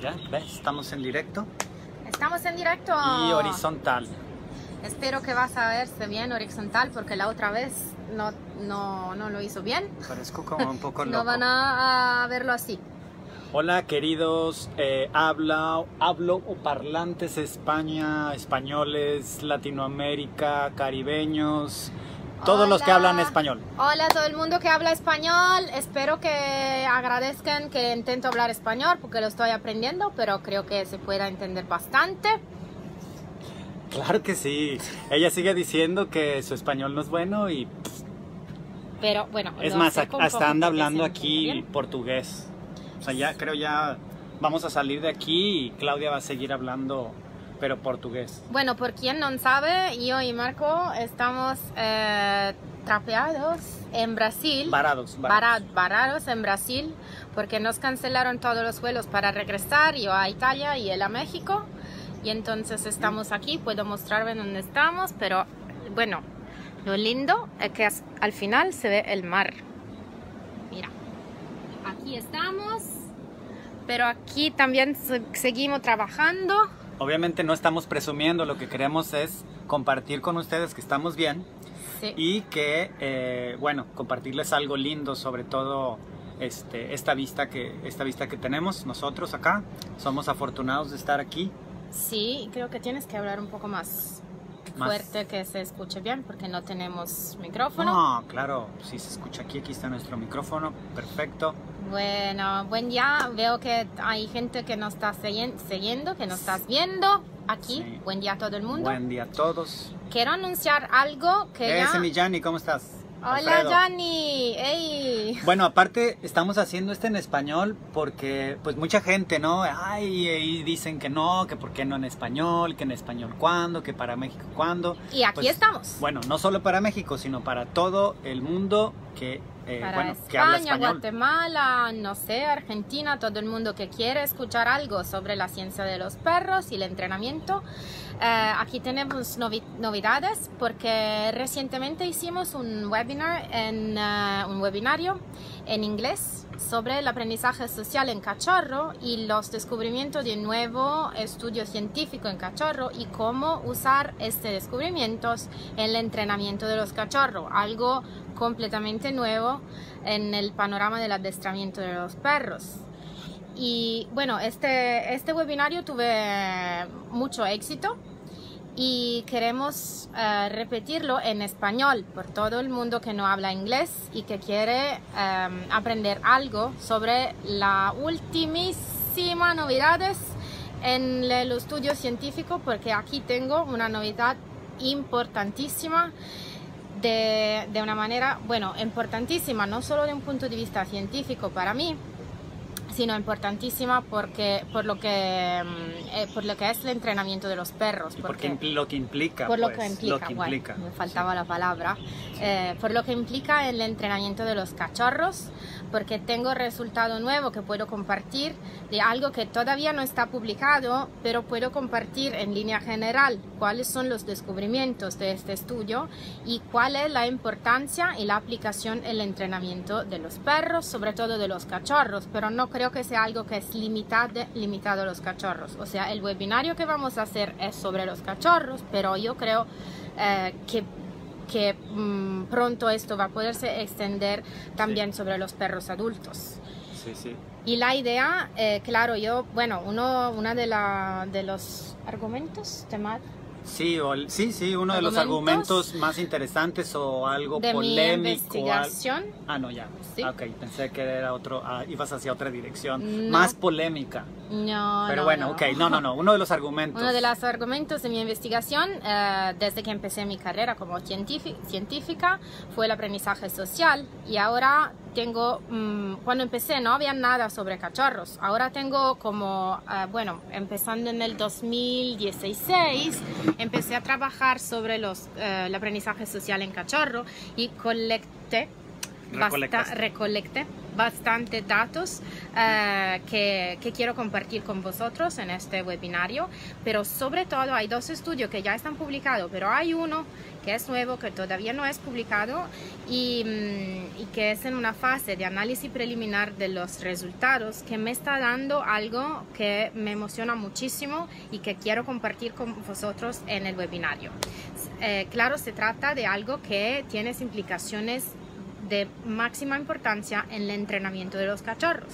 Ya, ¿ves? Estamos en directo Estamos en directo. y horizontal. Espero que vas a verse bien horizontal porque la otra vez no, no, no lo hizo bien. Parezco como un poco No loco. van a, a verlo así. Hola queridos, eh, habla, hablo o parlantes España, españoles, Latinoamérica, caribeños, todos los que Hola. hablan español. Hola a todo el mundo que habla español. Espero que agradezcan que intento hablar español porque lo estoy aprendiendo, pero creo que se pueda entender bastante. Claro que sí. Ella sigue diciendo que su español no es bueno y Pero bueno, es más, hasta anda hablando aquí portugués. O sea, ya creo ya vamos a salir de aquí y Claudia va a seguir hablando, pero portugués. Bueno, por quien no sabe, yo y Marco estamos eh, trapeados en Brasil. Varados. varados. Vara- varados en Brasil porque nos cancelaron todos los vuelos para regresar, yo a Italia y él a México. Y entonces estamos aquí, puedo mostrarme dónde estamos, pero bueno, lo lindo es que al final se ve el mar. Mira, aquí estamos, pero aquí también se- seguimos trabajando. Obviamente no estamos presumiendo, lo que queremos es compartir con ustedes que estamos bien Sí. y que, eh, bueno, compartirles algo lindo, sobre todo este, esta, vista que, esta vista que tenemos nosotros acá. Somos afortunados de estar aquí. Sí, creo que tienes que hablar un poco más, Más- fuerte que se escuche bien porque no tenemos micrófono. No, claro, si se escucha aquí, aquí está nuestro micrófono, perfecto. Bueno, buen día. Veo que hay gente que nos está siguiendo, que nos estás viendo aquí. Sí. Buen día a todo el mundo. Buen día a todos. Quiero anunciar algo que Ese ya... mi Gianni, ¿cómo estás? Hola. Johnny. Hey. Bueno, aparte estamos haciendo este en español porque pues mucha gente, ¿no? Ay, y dicen que no, que por qué no en español, que en español cuándo, que para México cuándo. Y aquí Pues, estamos. Bueno, no solo para México, sino para todo el mundo que, eh, Para bueno, España. Guatemala, no sé, Argentina, todo el mundo que quiere escuchar algo sobre la ciencia de los perros y el entrenamiento. Eh, aquí tenemos novi- novedades porque recientemente hicimos un webinar en eh, un webinario en inglés sobre el aprendizaje social en cachorro y los descubrimientos de un nuevo estudio científico en cachorro y cómo usar estos descubrimientos en el entrenamiento de los cachorros, algo completamente nuevo en el panorama del adiestramiento de los perros. Y bueno, este, este webinario tuve mucho éxito y queremos eh, repetirlo en español por todo el mundo que no habla inglés y que quiere eh, aprender algo sobre la ultimísima novedades en el estudio científico porque aquí tengo una novedad importantísima de, de una manera, bueno, importantísima no solo de un punto de vista científico para mí, sino importantísima porque por lo que mm, eh, por lo que es el entrenamiento de los perros Y porque porque lo que implica, por lo pues, que implica, lo que bueno, implica. me faltaba la palabra, eh, por lo que implica el entrenamiento de los cachorros, porque tengo resultado nuevo que puedo compartir de algo que todavía no está publicado, pero puedo compartir en línea general cuáles son los descubrimientos de este estudio y cuál es la importancia y la aplicación en el entrenamiento de los perros, sobre todo de los cachorros, pero no creo que sea algo que es limitado, limitado a los cachorros. O sea, el webinario que vamos a hacer es sobre los cachorros, pero yo creo eh, que, que mm, pronto esto va a poderse extender también sobre los perros adultos. Sí, sí. Y la idea, eh, claro, yo, bueno, uno, una de, la, de los argumentos Matt Sí, o sí, sí, uno de los Argumentos más interesantes o algo de mi polémico. al- investigación. Ah, no, ya. Sí. Ah, ok, pensé que era otro, ah, ibas hacia otra dirección. No. Más polémica. No, Pero no, bueno, no. ok, no, no, no, uno de los argumentos. Uno de los argumentos de mi investigación, eh, desde que empecé mi carrera como científi- científica, fue el aprendizaje social. Y ahora tengo, mm, cuando empecé no había nada sobre cachorros. Ahora tengo como, eh, bueno, empezando en el 2016, empecé a trabajar sobre los, eh, el aprendizaje social en cachorro y colecté, basta- recolecté bastante datos eh, que, que, quiero compartir con vosotros en este webinario, pero sobre todo hay dos estudios que ya están publicados, pero hay uno que es nuevo, que todavía no es publicado y, mm, y, que es en una fase de análisis preliminar de los resultados que me está dando algo que me emociona muchísimo y que quiero compartir con vosotros en el webinario. Eh, claro, se trata de algo que tiene implicaciones de máxima importancia en el entrenamiento de los cachorros.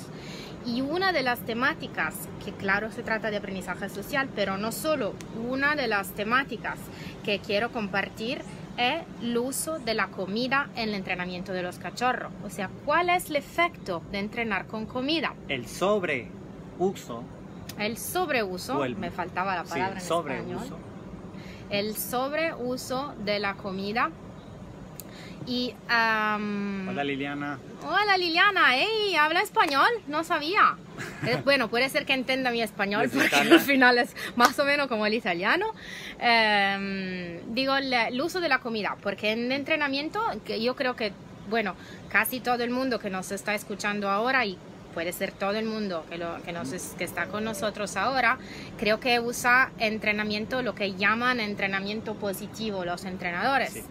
Y una de las temáticas, que claro se trata de aprendizaje social, pero no solo, una de las temáticas que quiero compartir es el uso de la comida en el entrenamiento de los cachorros. O sea, ¿cuál es el efecto de entrenar con comida? El sobreuso. El sobreuso, me faltaba la palabra sí, el en español. El sobreuso de la comida y, hola Liliana. Hola Liliana, hey, habla español, no sabía. Bueno, puede ser que entienda mi español porque al final es más o menos como el italiano. Em, digo, el, uso de la comida, porque en entrenamiento yo creo que, bueno, casi todo el mundo que nos está escuchando ahora y puede ser todo el mundo que, lo, que, nos, que está con nosotros ahora, creo que usa entrenamiento, lo que llaman entrenamiento positivo los entrenadores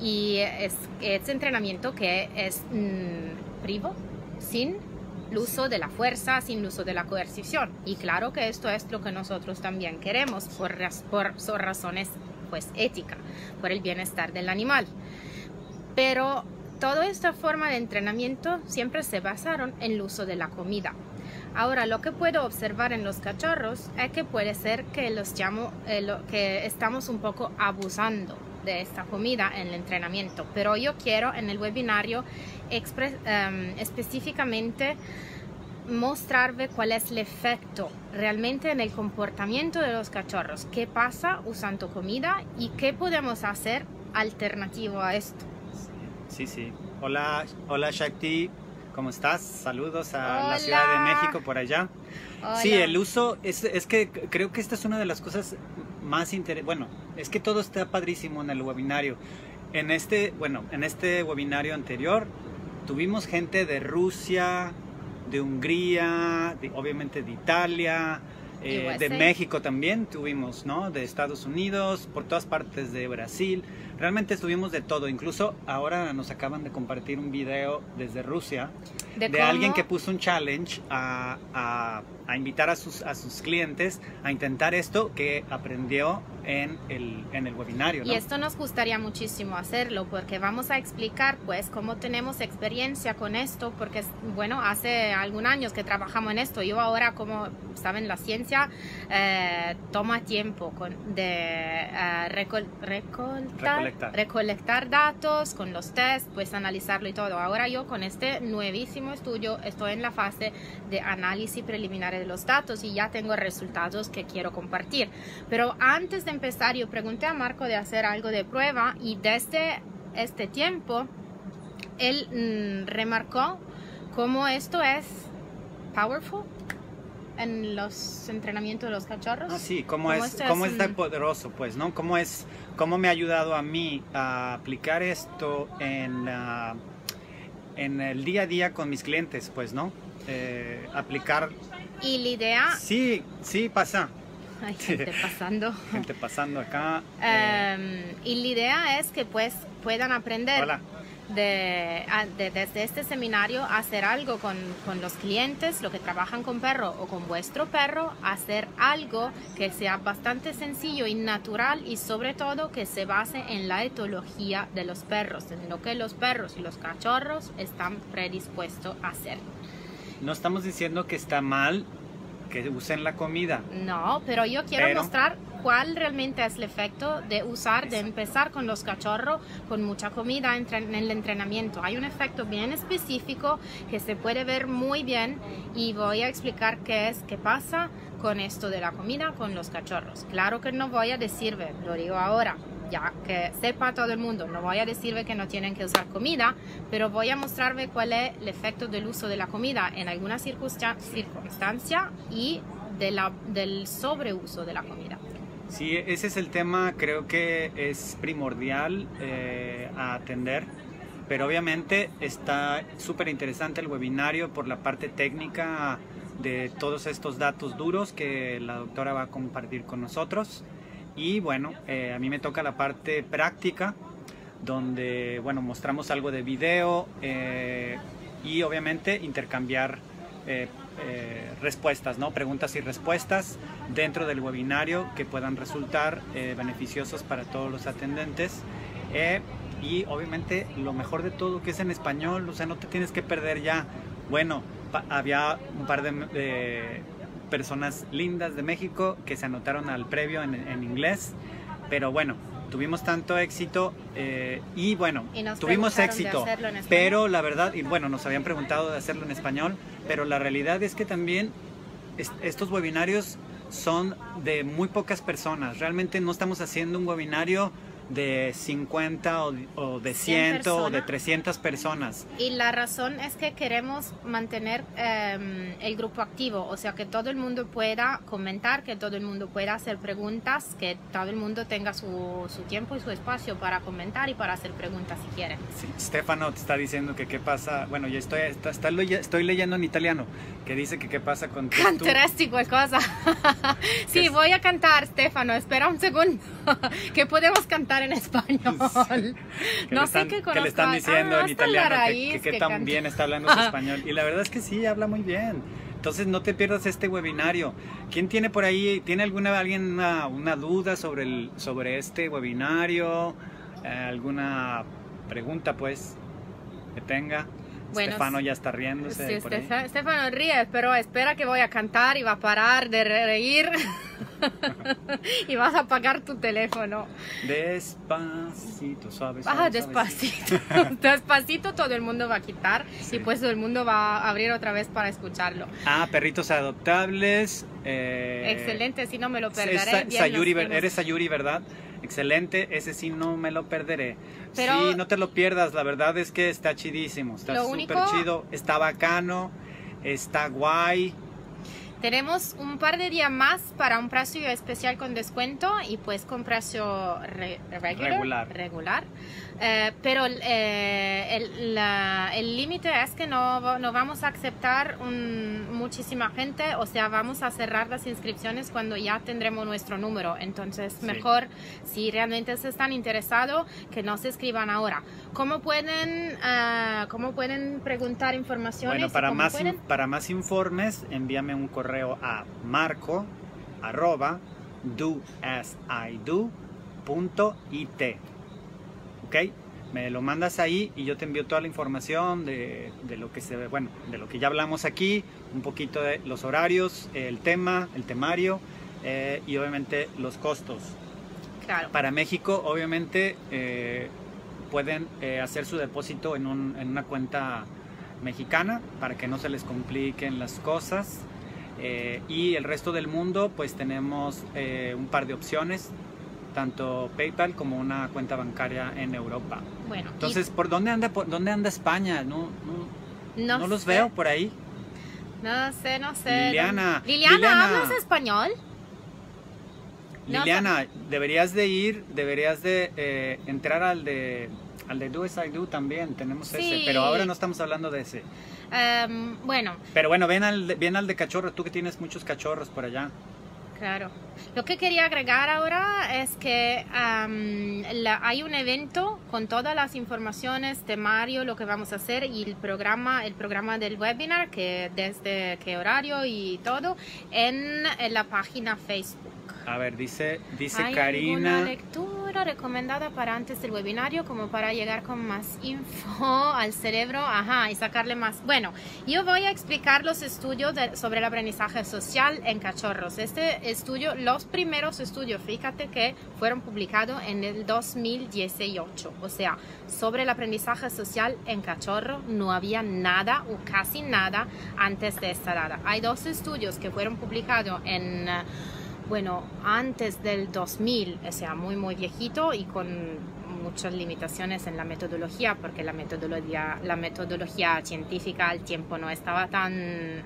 y es, es entrenamiento que es mmm, privo, sin el uso de la fuerza, sin el uso de la coercición. Y claro que esto es lo que nosotros también queremos por, por, por razones pues éticas, por el bienestar del animal. Pero toda esta forma de entrenamiento siempre se basaron en el uso de la comida. Ahora, lo que puedo observar en los cachorros es que puede ser que los llamo, eh, lo, que estamos un poco abusando de esta comida en el entrenamiento, pero yo quiero en el webinario um, específicamente mostrarle cuál es el efecto realmente en el comportamiento de los cachorros, qué pasa usando comida y qué podemos hacer alternativo a esto. Sí, sí. Hola, hola Shakti, ¿cómo estás? Saludos a la Ciudad de México por allá. Sí, el uso, es, es que creo que esta es una de las cosas más interesante, bueno, es que todo está padrísimo en el webinario. En este, bueno, en este webinario anterior tuvimos gente de Rusia, de Hungría, obviamente de Italia, eh, de México también tuvimos, ¿no? De Estados Unidos, por todas partes de Brasil. Realmente estuvimos de todo. Incluso ahora nos acaban de compartir un video desde Rusia de, alguien que puso un challenge a, a, a, invitar a sus, a sus clientes a intentar esto que aprendió en el, en el webinario. Y esto nos gustaría muchísimo hacerlo porque vamos a explicar pues cómo tenemos experiencia con esto porque bueno, hace algún años que trabajamos en esto. Yo ahora como saben la ciencia eh, toma tiempo con, de eh, recolectar datos con los test, pues analizarlo y todo. Ahora yo con este nuevísimo estudio estoy en la fase de análisis preliminar de los datos y ya tengo resultados que quiero compartir. Pero antes de empezar yo pregunté a Marco de hacer algo de prueba y desde este tiempo él mm, remarcó cómo esto es powerful en los entrenamientos de los cachorros. Ah, sí, cómo, es, cómo es tan poderoso, pues, ¿no? Cómo es, cómo me ha ayudado a mí a aplicar esto en, en el día a día con mis clientes, pues, ¿no? Eh, aplicar... Y la idea... Sí, sí, pasa. Hay gente pasando. gente pasando acá. Em, y la idea es que pues puedan aprender. Hola de, desde este seminario hacer algo con, con, los clientes, lo que trabajan con perro o con vuestro perro, hacer algo que sea bastante sencillo y natural y sobre todo que se base en la etología de los perros, en lo que los perros y los cachorros están predispuestos a hacer. No estamos diciendo que está mal que usen la comida. No, pero yo quiero mostrar cuál realmente es el efecto de usar, de empezar con los cachorros con mucha comida en, el entrenamiento. Hay un efecto bien específico que se puede ver muy bien y voy a explicar qué es, qué pasa con esto de la comida con los cachorros. Claro que no voy a decirle, lo digo ahora, ya que sepa todo el mundo, no voy a decirle que no tienen que usar comida, pero voy a mostrarle cuál es el efecto del uso de la comida en alguna circunstancia y de la, del sobreuso de la comida. Sí, ese es el tema, creo que es primordial eh, a atender pero obviamente está súper interesante el webinario por la parte técnica de todos estos datos duros que la doctora va a compartir con nosotros. Y bueno, eh, a mí me toca la parte práctica, donde bueno, mostramos algo de video eh, y obviamente intercambiar eh, respuestas, ¿no? preguntas y respuestas dentro del webinario que puedan resultar beneficiosos para todos los atendentes. y obviamente lo mejor de todo que es en español, o sea, no te tienes que perder ya. Bueno, había un par de, personas lindas de México que se anotaron al previo en, inglés, pero bueno, tuvimos tanto éxito eh, y bueno, tuvimos éxito, pero la verdad, y bueno, nos habían preguntado de hacerlo en español, pero la realidad es que también estos webinarios son de muy pocas personas, realmente no estamos haciendo un webinario de 50 o, de 100, o de 300 personas. Y la razón es que queremos mantener em, el grupo activo, o sea, que todo el mundo pueda comentar, que todo el mundo pueda hacer preguntas, que todo el mundo tenga su, su tiempo y su espacio para comentar y para hacer preguntas si quiere. Sí, Stefano te está diciendo que qué pasa, bueno, ya estoy, está, estoy leyendo en italiano, que dice que qué pasa con... Canteresti qualcosa. sí, voy a cantar, Stefano, espera un segundo, que podemos cantar en español. no sé qué Que le están diciendo ah, en italiano que, que, tan bien está hablando su español. Y la verdad es que sí, habla muy bien. Entonces no te pierdas este webinario. ¿Quién tiene por ahí, tiene alguna alguien una, duda sobre el sobre este webinario? Eh, ¿Alguna pregunta pues que tenga? Bueno, Estefano ya está riéndose. Sí, Estefano ríe, pero espera que voy a cantar y va a parar de reír. y vas a apagar tu teléfono. Despacito, suave. suave despacito. despacito todo el mundo va a quitar y pues todo el mundo va a abrir otra vez para escucharlo. Ah, perritos adoptables. Eh, Excelente, si no me lo perderé. eres Sayuri, ¿verdad? Excelente, ese sí no me lo perderé. Pero, sí, no te lo pierdas, la verdad es que está chidísimo, está súper chido, está bacano, está guay. Tenemos un par de días más para un precio especial con descuento y pues con precio regular. regular. Eh, pero eh, el límite es que no, no, vamos a aceptar muchísima gente, o sea, vamos a cerrar las inscripciones cuando ya tendremos nuestro número. Entonces, mejor si realmente se están interesados, que no se escriban ahora. ¿Cómo pueden, uh, cómo pueden preguntar informaciones? Bueno, para, más, para más informes, envíame un correo a marco arroba do as I do punto it. ¿Ok? Me lo mandas ahí y yo te envío toda la información de, de lo que se bueno, de lo que ya hablamos aquí, un poquito de los horarios, el tema, el temario eh, y obviamente los costos. Claro. Para México, obviamente, eh, pueden eh, hacer su depósito en, un, en, una cuenta mexicana para que no se les compliquen las cosas. y el resto del mundo, pues tenemos un par de opciones tanto PayPal como una cuenta bancaria en Europa. Bueno, entonces, ¿por dónde anda por dónde anda España? No, no, no, los veo por ahí. No sé, no sé. Liliana, Liliana, ¿hablas español? Liliana, deberías de ir, deberías de eh, entrar al de al de Do As I Do también, tenemos ese, pero ahora no estamos hablando de ese. Em, bueno. Pero bueno, ven al, ven al de cachorros, tú que tienes muchos cachorros por allá. Claro. Lo que quería agregar ahora es que hay un evento con todas las informaciones, temario, lo que vamos a hacer y el programa, el programa del webinar, que desde qué horario y todo, en, la página Facebook. A ver, dice, dice Karina recomendada para antes del webinario como para llegar con más info al cerebro ajá, y sacarle más. Bueno, yo voy a explicar los estudios sobre el aprendizaje social en cachorros. Este estudio, los primeros estudios, fíjate que fueron publicados en el 2018. O sea, sobre el aprendizaje social en cachorro no había nada o casi nada antes de esta data. Hay dos estudios que fueron publicados en bueno, antes del 2000, o sea, muy, muy viejito y con muchas limitaciones en la metodología, porque la metodología, la metodología científica al tiempo no estaba tan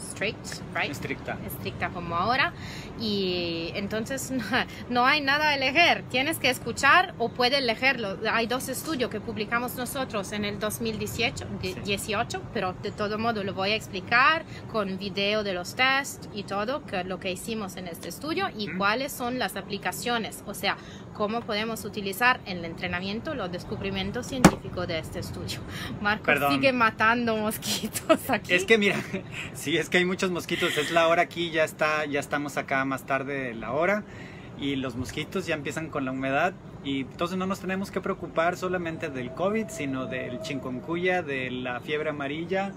strict, right? Estricta. Estricta como ahora. Y entonces no, hay nada a elegir. Tienes que escuchar o puedes elegirlo. Hay dos estudios que publicamos nosotros en el 2018, 18, pero de todo modo lo voy a explicar con video de los tests y todo, que lo que hicimos en este estudio y cuáles son las aplicaciones. O sea, cómo podemos utilizar en el entrenamiento los descubrimientos científicos de este estudio. Marco sigue matando mosquitos aquí. Es que mira, sí, es que hay muchos mosquitos, es la hora aquí, ya está, ya estamos acá más tarde la hora y los mosquitos ya empiezan con la humedad y entonces no nos tenemos que preocupar solamente del COVID, sino del chikungunya, de la fiebre amarilla,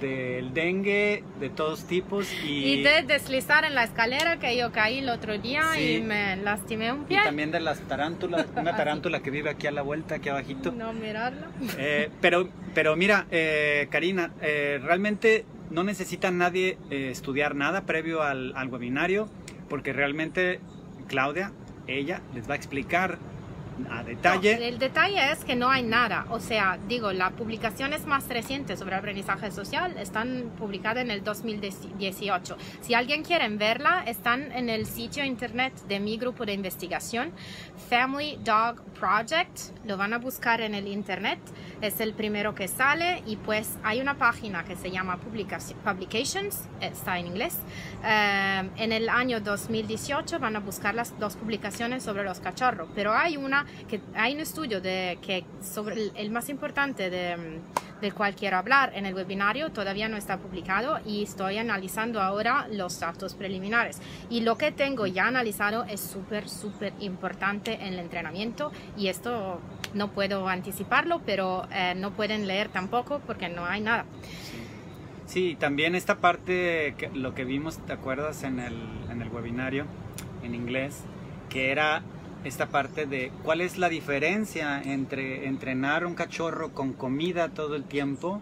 del dengue, de todos tipos. Y, de deslizar en la escalera que yo caí el otro día y me lastimé un pie. Y también de las tarántulas, una tarántula que vive aquí a la vuelta, aquí abajito. No, mirarla. Eh, pero, pero mira, eh, Karina, eh, realmente no necesita nadie estudiar nada previo al, al webinario, porque realmente Claudia, ella les va a explicar a detalle. el detalle es que no hay nada. O sea, digo, las publicaciones más recientes sobre aprendizaje social están publicadas en el 2018. Si alguien quiere verla, están en el sitio internet de mi grupo de investigación, Family Dog Project. Lo van a buscar en el internet. Es el primero que sale y pues hay una página que se llama Publications, está en inglés. Eh, en el año 2018 van a buscar las dos publicaciones sobre los cachorros, pero hay una que hay un estudio de que sobre el, más importante de, del cual quiero hablar en el webinario todavía no está publicado y estoy analizando ahora los datos preliminares y lo que tengo ya analizado es súper súper importante en el entrenamiento y esto no puedo anticiparlo pero eh, no pueden leer tampoco porque no hay nada Sí, también esta parte, que, lo que vimos, ¿te acuerdas en el, en el webinario en inglés? Que era esta parte de cuál es la diferencia entre entrenar un cachorro con comida todo el tiempo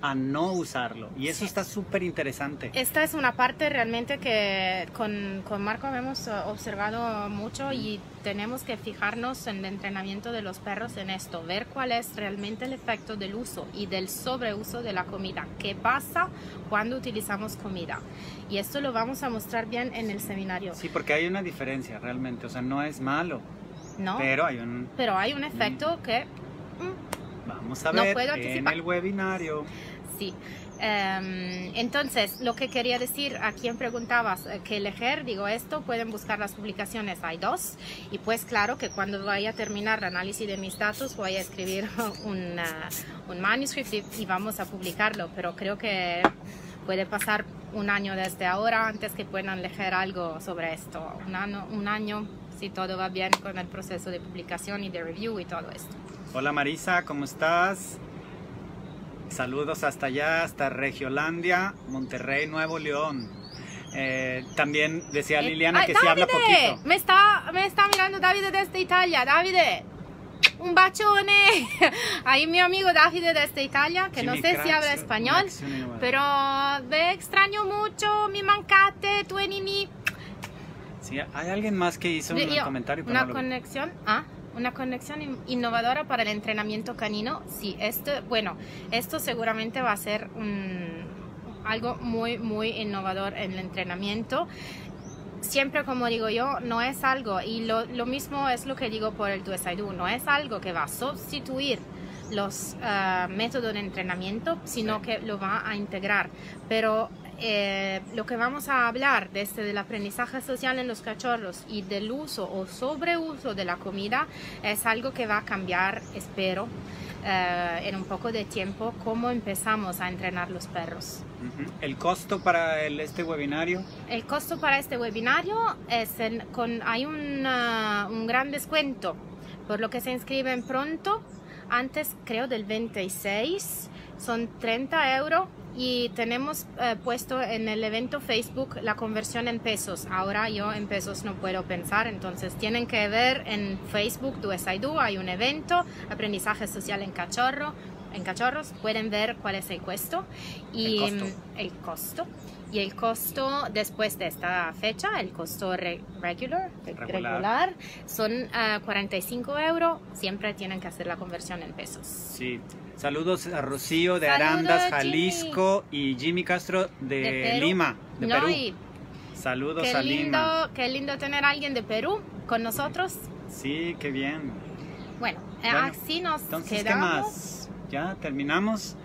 a no usarlo. Y eso está súper interesante. Esta es una parte realmente que con, con, Marco hemos observado mucho y tenemos que fijarnos en el entrenamiento de los perros en esto, ver cuál es realmente el efecto del uso y del sobreuso de la comida. ¿Qué pasa cuando utilizamos comida? Y esto lo vamos a mostrar bien en el seminario. Sí, porque hay una diferencia realmente, o sea, no es malo. No. Pero hay un, pero hay un efecto que... Mm, Vamos a ver en el webinario. Sí. Em, entonces, lo que quería decir a quien preguntabas eh, que elegir, digo esto, pueden buscar las publicaciones, hay dos, y pues claro que cuando vaya a terminar el análisis de mis datos voy a escribir un, un manuscript y, vamos a publicarlo, pero creo que puede pasar un año desde ahora antes que puedan elegir algo sobre esto, un año, un año si todo va bien con el proceso de publicación y de review y todo esto. Hola Marisa, ¿cómo estás? Saludos hasta allá, hasta Regiolandia, Monterrey, Nuevo León. Eh, también decía eh, Liliana que se habla poquito. Me está, me está mirando Davide desde Italia. Davide, un bacione. Ahí mi amigo Davide desde Italia, que no sé si habla español, pero me extraño mucho, mi mancate, tu enini. Sí, hay alguien más que hizo un comentario. una conexión. Ah una conexión innovadora para el entrenamiento canino. Sí, esto, bueno, esto seguramente va a ser algo muy, muy innovador en el entrenamiento. Siempre, como digo yo, no es algo, y lo, lo mismo es lo que digo por el Do, no es algo que va a sustituir los ah, métodos de entrenamiento, sino que lo va a integrar. Pero eh, lo que vamos a hablar desde el aprendizaje social en los cachorros y del uso o sobreuso de la comida es algo que va a cambiar, espero, eh, en un poco de tiempo, cómo empezamos a entrenar los perros. ¿El costo para este webinario? El costo para este webinario es con, hay un, un gran descuento, por lo que se inscriben pronto, antes creo del 26, son 30 euros y tenemos eh, puesto en el evento Facebook la conversión en pesos. Ahora yo en pesos no puedo pensar, entonces tienen que ver en Facebook Do As Do, hay un evento, aprendizaje social en cachorro, en cachorros, pueden ver cuál es el costo y El costo. el costo. Y el costo después de esta fecha, el costo re- regular, Regular. regular, son ah, 45 euros. Siempre tienen que hacer la conversión en pesos. Sí. Saludos a Rocío de Saludos, Arandas, Jimmy. Jalisco y Jimmy Castro de. Lima, de No, Perú. Saludos qué a Lima. lindo, qué lindo tener a alguien de Perú con nosotros. Sí, qué bien. Bueno, Bueno, así nos Entonces, ¿qué quedamos. más? Ya terminamos.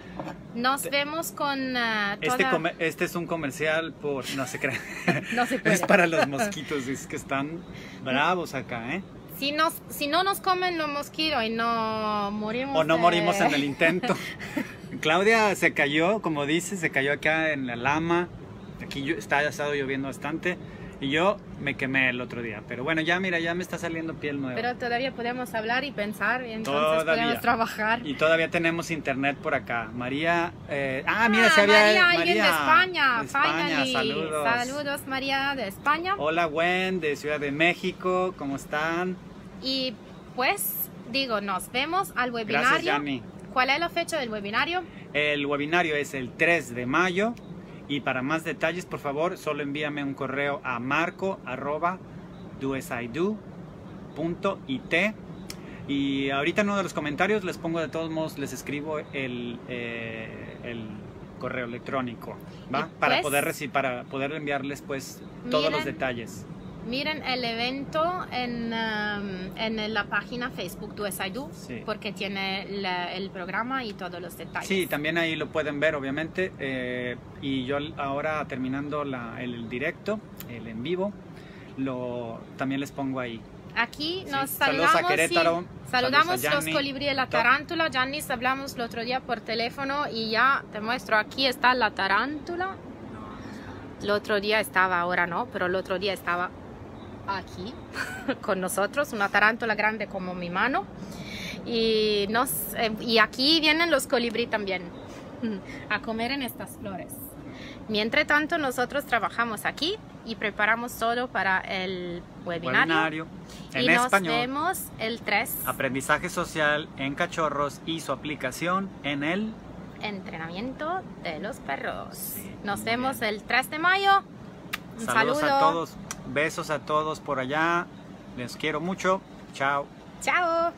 Nos vemos con ah, toda... Este, come- este es un comercial por... No se crean. No se puede. es para los mosquitos, es que están bravos acá, ¿eh? Si, nos, si no nos comen los mosquitos y no morimos... O no de- morimos en el intento. Claudia se cayó, como dice, se cayó acá en la lama. Aquí está, ha estado lloviendo bastante. Y yo me quemé el otro día. Pero bueno, ya mira, ya me está saliendo piel nueva. Pero todavía podemos hablar y pensar y entonces Todavía. podemos trabajar. Y todavía tenemos internet por acá. María. eh, ah, mira, Ah, se había. María, alguien de España. de España, saludos. Saludos, María, de España. Hola, Gwen, de Ciudad de México. ¿Cómo están? Y pues, digo, nos vemos al Gracias, webinario. Yanni. ¿Cuál es la fecha del webinario? El webinario es el 3 de mayo. Y para más detalles, por favor, solo envíame un correo a marco arroba doasido.it. Y ahorita en uno de los comentarios les pongo de todos modos, les escribo el, eh, el correo electrónico, ¿va? Para pues- poder reci- para poder enviarles pues todos los detalles. Miren el evento en, um, en la página Facebook I Do, Sí. porque tiene la- el programa y todos los detalles. Sí, también ahí lo pueden ver, obviamente. eh, y yo ahora terminando la- el directo, el en vivo, lo también les pongo ahí. Aquí Sí, nos saludos a saludamos, y Querétaro, saludamos saludos a los colibríes de la tarántula. Janis hablamos el otro día por teléfono y ya te muestro, aquí está la tarántula. El otro día estaba, ahora no, pero el otro día estaba aquí con nosotros, una tarántula grande como mi mano. Y, nos, eh, y aquí vienen los colibrí también a comer en estas flores. Mientras tanto, nosotros trabajamos aquí y preparamos todo para el webinario. Webinario en y nos español. vemos el 3, Aprendizaje social en cachorros y su aplicación en el entrenamiento de los perros. Sí, Nos vemos bien. el 3 de mayo. Un Saludos saludo. a todos, besos a todos por allá. Les quiero mucho. Chao. Chao.